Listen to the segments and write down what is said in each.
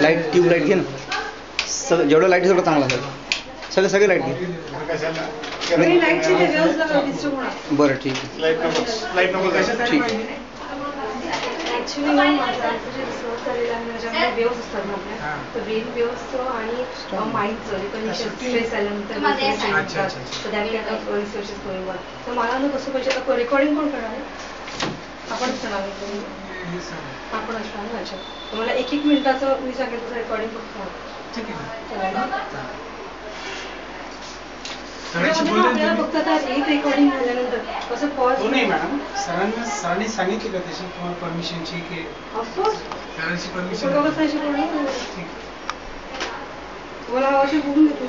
Light tube light घे ना। सगळं जेवढं लाईट सगळं चांगलं असेल सगळे सगळे लाईट घे. बरं ठीक आहे. ठीक आहे. हाँ. अच्छा, अच्छा, अच्छा. मला ना कसं पाहिजे रेकॉर्डिंग कोण करणार आपणच करणार आपण असणार अच्छा तर एक एक मिनिटाचं मी सांगेल तसं रेकॉर्डिंग करतो ठीक आहे चालेल ना? सरांशी त्याच्यामध्ये ना बोलून आपल्याला फक्त आता एक रेकॉर्डिंग झाल्यानंतर कसं पॉज नाही मॅडम. सरांना सरांनी सांगितली का तशी तुम्हाला परमिशनची की ऑफकोर्स सरांची परमिशन तुम्हाला आवश्यक बघून घेतो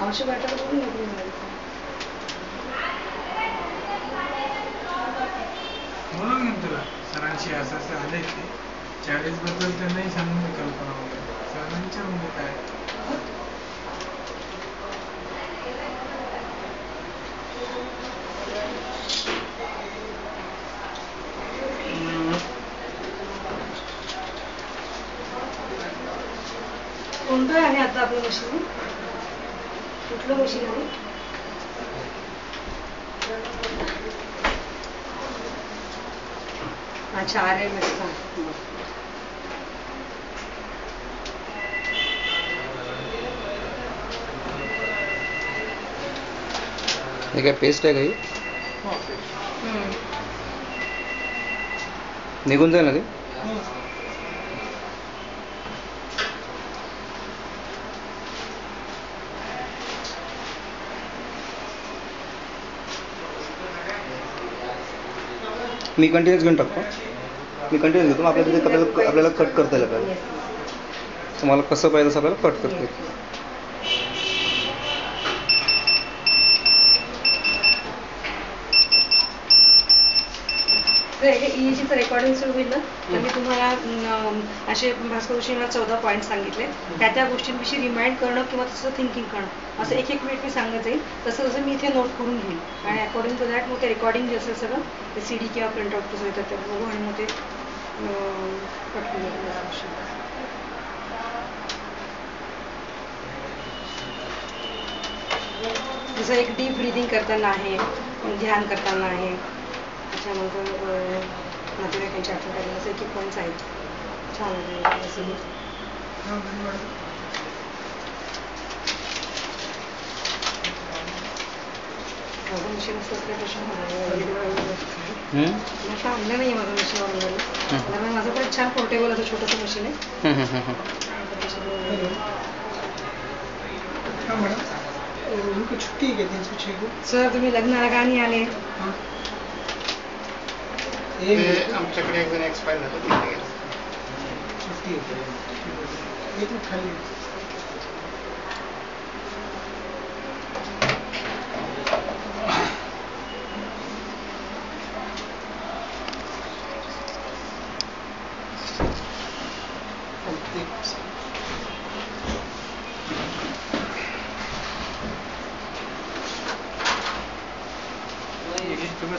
आवश्यक वाटलं बघून घेतो सरांशी असं असं आलंय ते. चाळीसबद्दल त्यांनाही सांगून दे कल्पना वगैरे. सरांना विचारून म्हणजे काय? कोणतं आहे आता आपलं मशीन? कुठलं मशीन आहे? एम एस हे काय पेस्ट आहे काही? निघून जाईल ना ते मी कंटिन्यूस घेऊन टाकतो मी कंटिन्यू घेतो आपल्याला आपल्याला आपल्याला कट करता येईल आपल्याला तुम्हाला कसं पाहिजे तसं आपल्याला कट करता येईल जर हे EEG चं रेकॉर्डिंग सुरू होईल ना? तर मी तुम्हाला असे भास्कर जोशींना चौदा पॉईंट सांगितले. त्या त्या गोष्टींविषयी रिमाइंड करणं किंवा तसं थिंकिंग करणं. असं एक एक मिनिट मी सांगत जाईल. तसं तसं मी इथे नोट करून घेईन आणि अकॉर्डिंग टू दॅट मग ते रेकॉर्डिंग जे असेल सगळं ते सी डी किंवा प्रिंट आउट कसं येतात ते बघू आणि मग ते पटकन गोष्टी. जसं एक डीप ब्रिदिंग करताना आहे ध्यान करताना आहे. त्याच्यानंतर नातेवाईकांची आठवण काढली असं की पॉईंट्स आहेत छान होते. आणलं नाही माझं मशीन ऑनलाईन माझं पण छान पोर्टेबल असं छोटस मशीन आहे. सर तुम्ही लग्नाला का नाही आले? ते एक आमच्याकडे एक जण एक्सपायर झालं तिथे गेलं. है खाली तुम्हें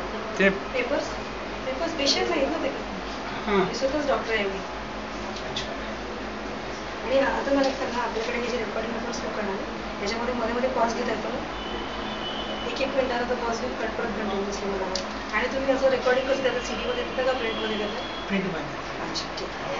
ते पेपर्स पेपर्स पेशंट आहेत ना ते. हां. स्वतःच डॉक्टर आहे मी. आणि आता मला सांगा आपल्याकडे हे जे रेकॉर्डिंग आपण सुरू करणार आहे, त्याच्यामध्ये मध्ये मध्ये पॉज घेता येतो ना एक एक मिनिटाला तर पॉज घेऊन कट परत कंटिन्युअसली मला. आणि तुम्ही असं रेकॉर्डिंग कसं देता? सी मध्ये देता का प्रिंटमध्ये देता? प्रिंटमध्ये अच्छा ठीक आहे.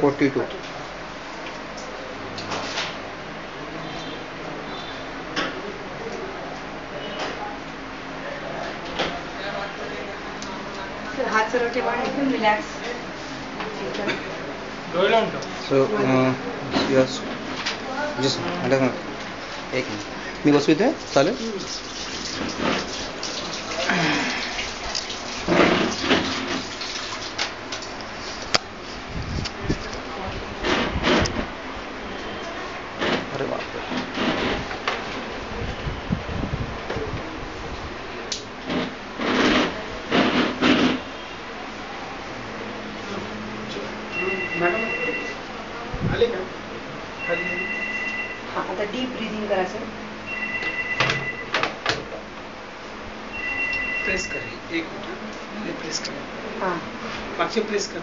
फोर्टी टू ठेवा एकदम रिलॅक्स. सो यस जस्ट एक मिनिट मी बसू इथे चालेल अरे बापरे आले का हा आता करा सर प्रेस करें एक मिनिट प्रेस कर हाँ। मागचे प्रेस कर